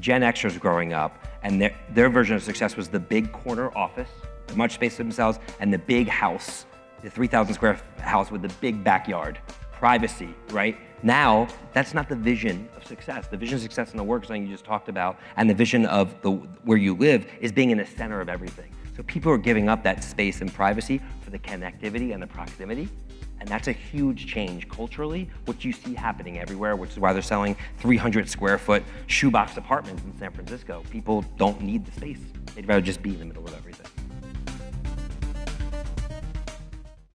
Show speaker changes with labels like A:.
A: Gen Xers growing up, and their, their version of success was the big corner office, much space for themselves, and the big house, the 3,000 square house with the big backyard, privacy, right? Now, that's not the vision of success. The vision of success in the work zone you just talked about, and the vision of the, where you live is being in the center of everything. So people are giving up that space and privacy for the connectivity and the proximity. And that's a huge change culturally, which you see happening everywhere, which is why they're selling 300 square foot shoebox apartments in San Francisco. People don't need the space. They'd rather just be in the middle of everything.